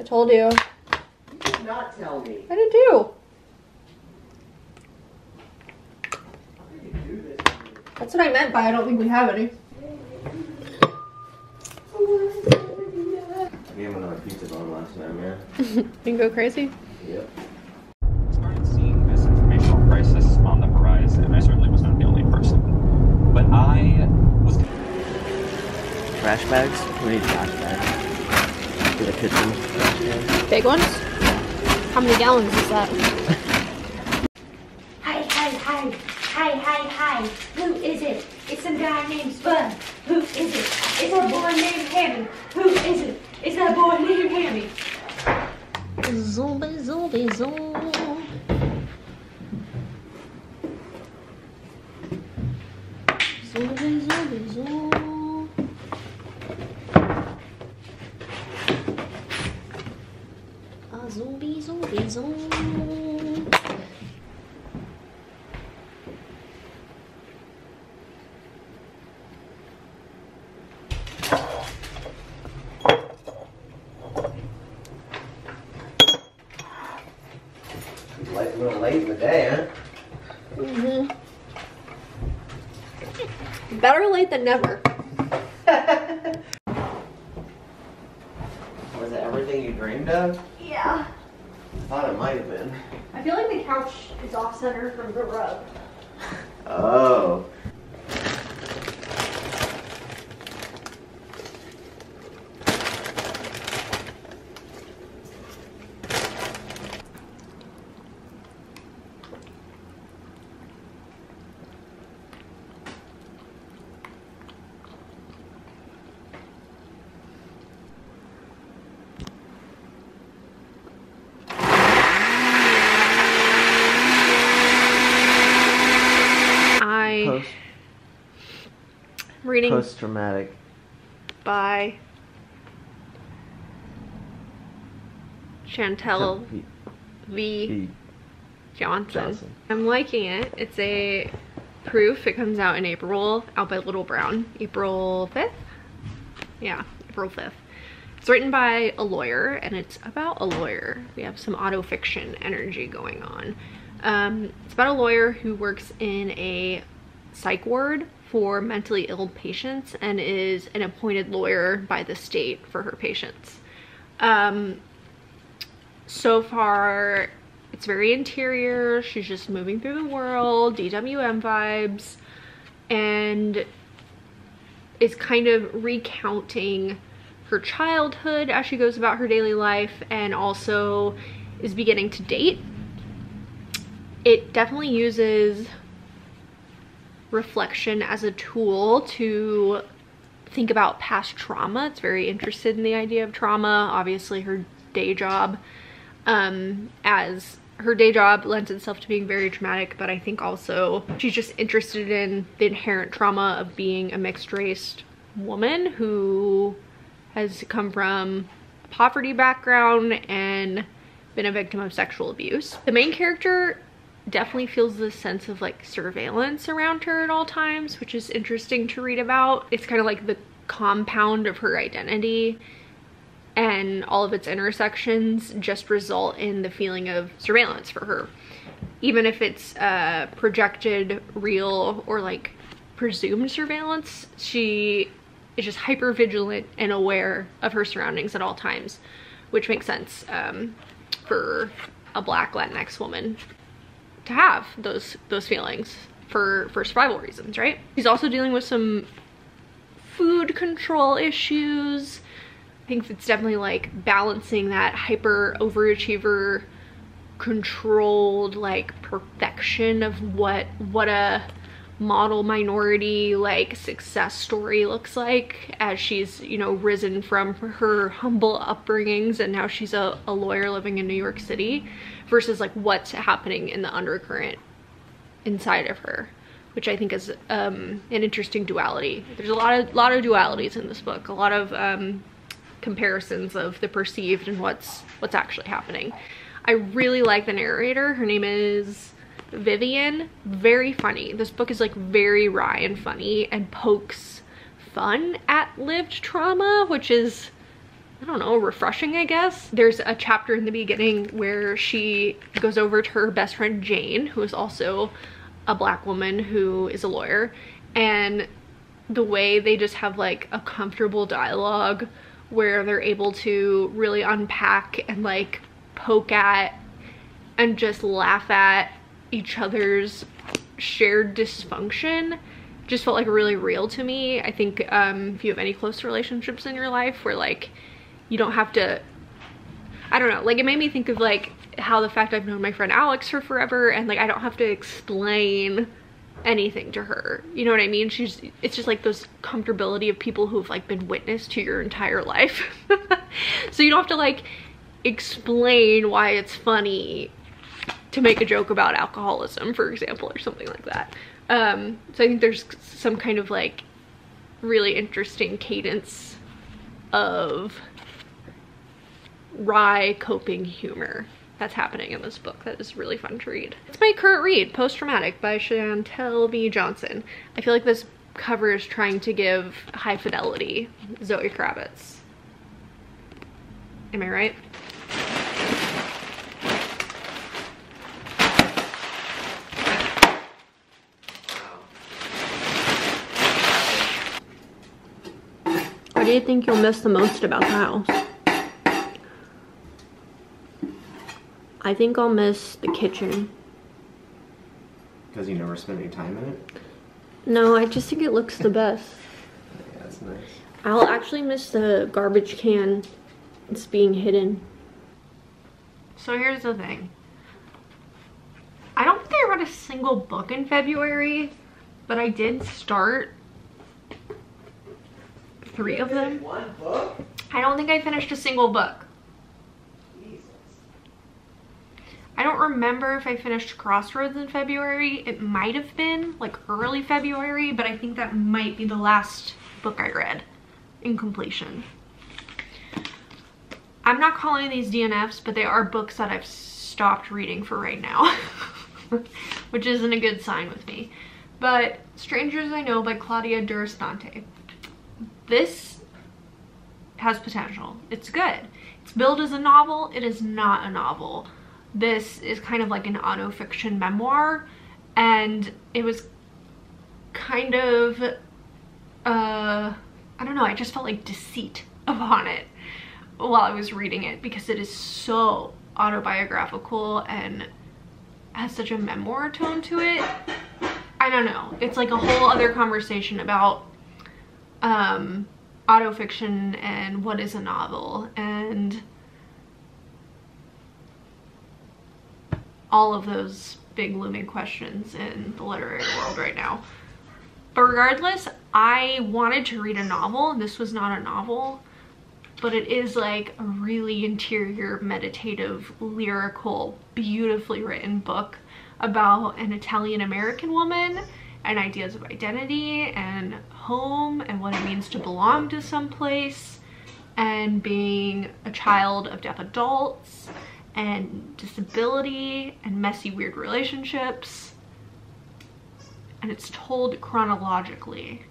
I told you. You did not tell me. I did too. How did you do this to me? That's what I meant by I don't think we have any. I gave him another pizza bun last night, man. you can go crazy. Yep. started seeing this informational crisis on the horizon. I certainly was not the only person. But I was Trash bags? We need trash bags. For the kitchen. Big ones? How many gallons is that? Hi, hi, hi, hi, hi, hi. Who is it? It's some guy named Spud. Who is it? It's a boy named Hammy. Who is it? It's that boy named Hammy. Zombie, zombie, zombie. Zombie, zombie, zombie. A zombie, zombie, zombie. Late, a little late in the day, huh? Mm-hmm. Better late than never. Was it everything you dreamed of? Yeah. I thought it might have been. I feel like the couch is off center from the rug. Oh. I Post am reading post traumatic. by Chantal V. Johnson. Johnson. I'm liking it. It's a proof. It comes out in April, out by Little Brown. April 5th? Yeah, April 5th. It's written by a lawyer and it's about a lawyer. We have some auto fiction energy going on. Um, it's about a lawyer who works in a psych ward for mentally ill patients and is an appointed lawyer by the state for her patients. Um, so far it's very interior she's just moving through the world dwm vibes and is kind of recounting her childhood as she goes about her daily life and also is beginning to date it definitely uses reflection as a tool to think about past trauma. It's very interested in the idea of trauma. Obviously, her day job, um, as her day job lends itself to being very traumatic, but I think also she's just interested in the inherent trauma of being a mixed race woman who has come from a poverty background and been a victim of sexual abuse. The main character definitely feels this sense of like surveillance around her at all times, which is interesting to read about. It's kind of like the compound of her identity and all of its intersections just result in the feeling of surveillance for her. Even if it's uh, projected, real, or like presumed surveillance, she is just hyper vigilant and aware of her surroundings at all times, which makes sense um, for a black Latinx woman to have those those feelings for for survival reasons, right? He's also dealing with some food control issues. I think it's definitely like balancing that hyper overachiever controlled like perfection of what what a model minority like success story looks like as she's you know risen from her humble upbringings and now she's a, a lawyer living in new york city versus like what's happening in the undercurrent inside of her which i think is um an interesting duality. There's a lot of lot of dualities in this book a lot of um comparisons of the perceived and what's what's actually happening. I really like the narrator. Her name is Vivian, very funny. This book is like very wry and funny and pokes fun at lived trauma, which is I don't know, refreshing, I guess. There's a chapter in the beginning where she goes over to her best friend Jane, who is also a black woman who is a lawyer, and the way they just have like a comfortable dialogue where they're able to really unpack and like poke at and just laugh at each other's shared dysfunction just felt like really real to me. I think um, if you have any close relationships in your life where like you don't have to, I don't know, like it made me think of like how the fact I've known my friend Alex for forever and like I don't have to explain anything to her. You know what I mean? She's, it's just like those comfortability of people who've like been witness to your entire life. so you don't have to like explain why it's funny to make a joke about alcoholism, for example, or something like that. Um, so I think there's some kind of like really interesting cadence of wry coping humor that's happening in this book that is really fun to read. It's my current read, Post Traumatic by Chantal V. Johnson. I feel like this cover is trying to give high fidelity Zoe Kravitz. Am I right? Do you think you'll miss the most about the house? I think I'll miss the kitchen. Because you never spent any time in it? No, I just think it looks the best. Yeah, that's nice. I'll actually miss the garbage can. It's being hidden. So here's the thing. I don't think I read a single book in February, but I did start three of them. I don't think I finished a single book. I don't remember if I finished Crossroads in February. It might have been like early February, but I think that might be the last book I read in completion. I'm not calling these DNFs, but they are books that I've stopped reading for right now, which isn't a good sign with me. But Strangers I Know by Claudia Durastanti this has potential. It's good. It's billed as a novel. It is not a novel. This is kind of like an autofiction memoir and it was kind of, uh, I don't know, I just felt like deceit upon it while I was reading it because it is so autobiographical and has such a memoir tone to it. I don't know. It's like a whole other conversation about um, autofiction and what is a novel and all of those big looming questions in the literary world right now. But regardless, I wanted to read a novel. And this was not a novel, but it is like a really interior, meditative, lyrical, beautifully written book about an Italian-American woman and ideas of identity and home and what it means to belong to some place and being a child of deaf adults and disability and messy weird relationships and it's told chronologically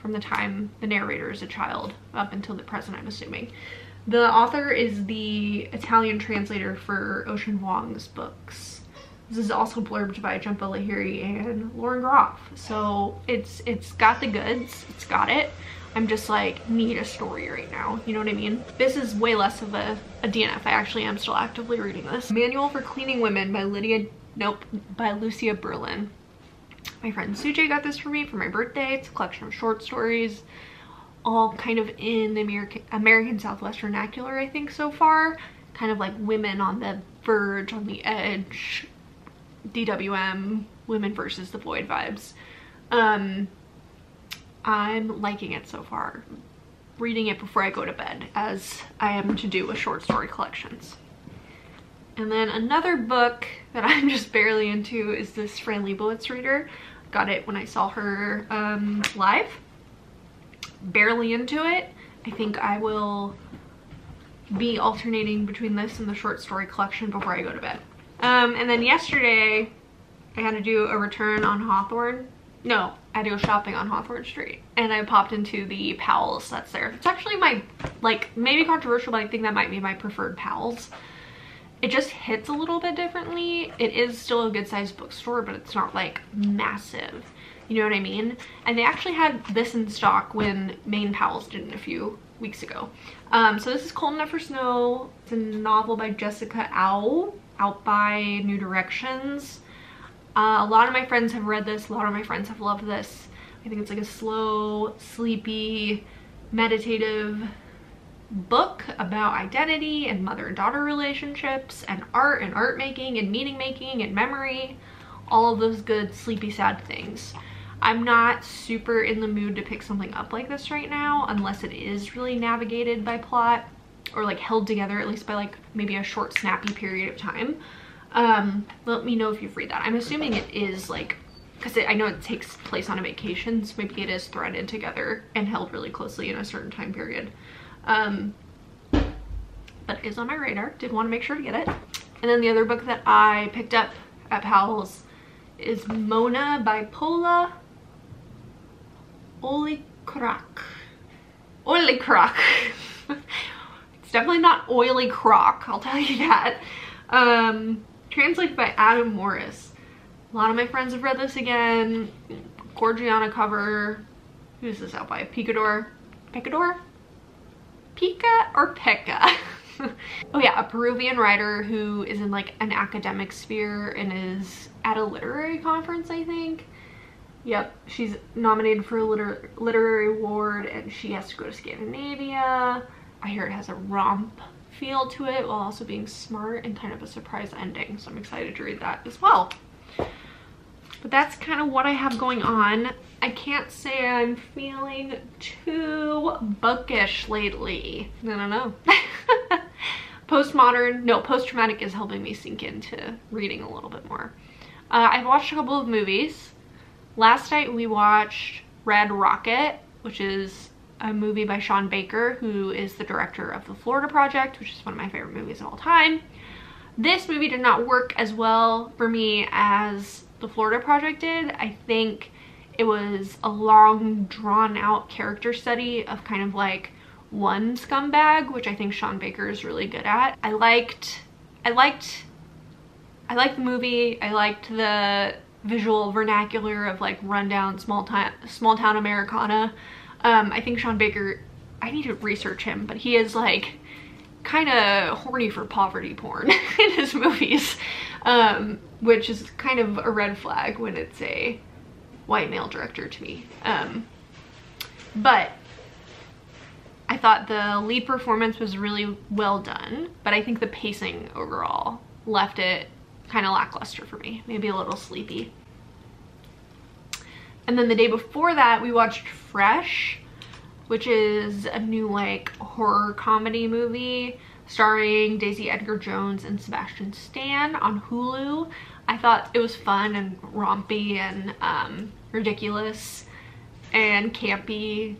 from the time the narrator is a child up until the present I'm assuming. The author is the Italian translator for Ocean Vuong's books this is also blurbed by Jhumpa Lahiri and Lauren Groff. So it's it's got the goods. It's got it. I'm just like, need a story right now. You know what I mean? This is way less of a, a DNF. I actually am still actively reading this. Manual for Cleaning Women by Lydia, nope, by Lucia Berlin. My friend Sujay got this for me for my birthday. It's a collection of short stories, all kind of in the American, American Southwest vernacular, I think, so far. Kind of like women on the verge, on the edge, DWM, Women versus the Void vibes. Um, I'm liking it so far. Reading it before I go to bed, as I am to do with short story collections. And then another book that I'm just barely into is this Fran Lebowitz reader. Got it when I saw her um, live. Barely into it. I think I will be alternating between this and the short story collection before I go to bed. Um, and then yesterday, I had to do a return on Hawthorne no, I had to go shopping on Hawthorne Street and I popped into the Powell's that's there. It's actually my, like, maybe controversial, but I think that might be my preferred Powell's. It just hits a little bit differently. It is still a good sized bookstore, but it's not like massive. You know what I mean? And they actually had this in stock when main Powell's didn't a few weeks ago. Um, so this is Cold Enough for Snow. It's a novel by Jessica Au, out by New Directions. Uh, a lot of my friends have read this. A lot of my friends have loved this. I think it's like a slow, sleepy, meditative book about identity and mother and daughter relationships and art and art making and meaning making and memory. All of those good sleepy sad things. I'm not super in the mood to pick something up like this right now unless it is really navigated by plot or like held together at least by like maybe a short snappy period of time. Um let me know if you've read that. I'm assuming it is like because i know it takes place on a vacation so maybe it is threaded together and held really closely in a certain time period. Um but is on my radar. Did want to make sure to get it. And then the other book that i picked up at powell's is mona by Pola Oli Crock. It's definitely not Oily Crock, I'll tell you that. Um, translated by Adam Morris. A lot of my friends have read this again. Gorgiana cover. Who's this out by? Picador? Picador? Pika or Pekka? oh yeah, a Peruvian writer who is in like an academic sphere and is at a literary conference, I think. Yep, she's nominated for a liter literary award and she has to go to Scandinavia. I hear it has a romp feel to it while also being smart and kind of a surprise ending. So I'm excited to read that as well. But that's kind of what I have going on. I can't say I'm feeling too bookish lately. I don't know. Postmodern, no, post-traumatic is helping me sink into reading a little bit more. Uh, I've watched a couple of movies. Last night we watched Red Rocket, which is a movie by Sean Baker, who is the director of The Florida Project, which is one of my favorite movies of all time. This movie did not work as well for me as The Florida Project did. I think it was a long, drawn-out character study of kind of like one scumbag, which I think Sean Baker is really good at. I liked, I liked, I liked the movie. I liked the visual vernacular of like rundown small town small town Americana. Um, I think Sean Baker, I need to research him, but he is like kind of horny for poverty porn in his movies, um, which is kind of a red flag when it's a white male director to me. Um, but I thought the lead performance was really well done, but I think the pacing overall left it kind of lackluster for me, maybe a little sleepy. And then the day before that, we watched Fresh, which is a new like horror comedy movie starring Daisy Edgar Jones and Sebastian Stan on Hulu. I thought it was fun and rompy and um, ridiculous and campy.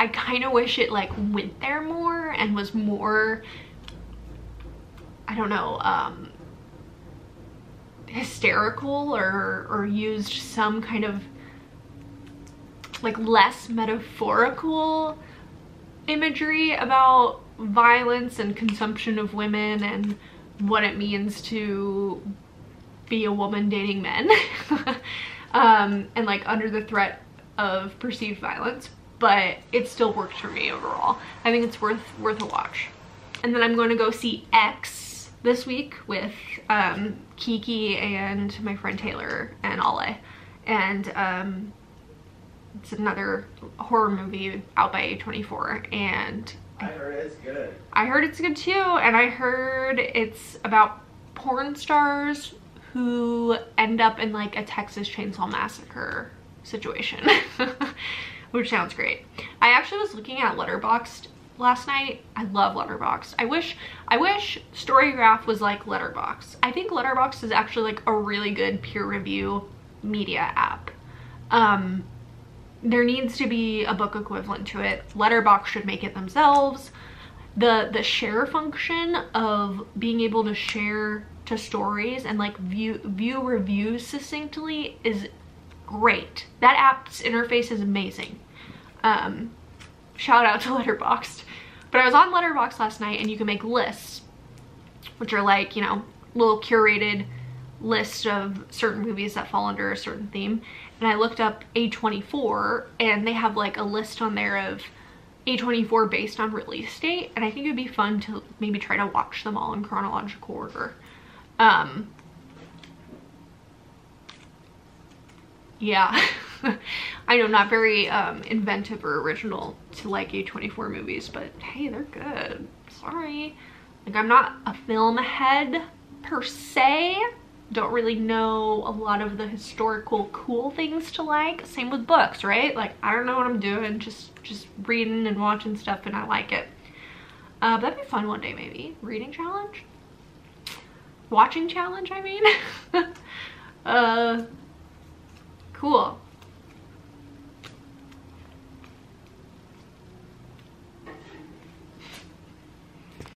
I kind of wish it like went there more and was more, I don't know, um, hysterical or, or used some kind of like less metaphorical imagery about violence and consumption of women and what it means to be a woman dating men. Um, and like under the threat of perceived violence but it still works for me overall. I think it's worth worth a watch. And then i'm going to go see x this week with um, Kiki and my friend Taylor and Ale. And um, it's another horror movie out by A24 and I heard it's good. I heard it's good too and I heard it's about porn stars who end up in like a Texas Chainsaw Massacre situation which sounds great. I actually was looking at Letterboxd last night. I love Letterboxd. I wish I wish Storygraph was like Letterboxd. I think Letterboxd is actually like a really good peer review media app. Um, there needs to be a book equivalent to it. Letterboxd should make it themselves. The the share function of being able to share to stories and like view view reviews succinctly is great. That app's interface is amazing. Um, shout out to Letterboxd. But I was on Letterboxd last night and you can make lists, which are like, you know, little curated list of certain movies that fall under a certain theme. And I looked up A24 and they have like a list on there of A24 based on release date. And I think it would be fun to maybe try to watch them all in chronological order. Um, yeah. I know, not very um, inventive or original to like A24 movies, but hey, they're good. Sorry. Like, I'm not a film head per se. Don't really know a lot of the historical cool things to like. Same with books, right? Like, I don't know what I'm doing, just, just reading and watching stuff and I like it. Uh, that'd be fun one day, maybe. Reading challenge? Watching challenge, I mean. uh,